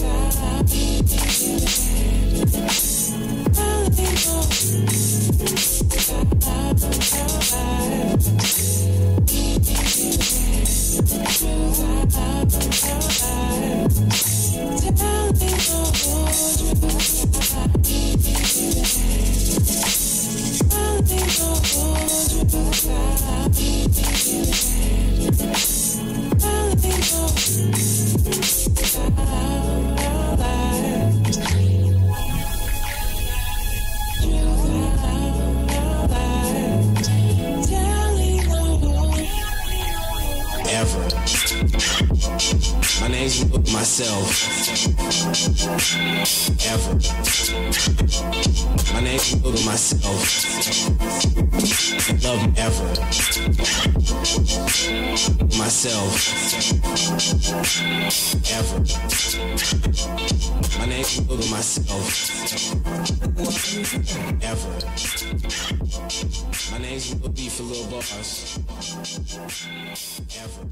touch. angry with myself. Ever. My name's angry with myself. Love ever. Myself. Ever. My name's angry with myself. Ever. My name's will Beef for little boss. Ever.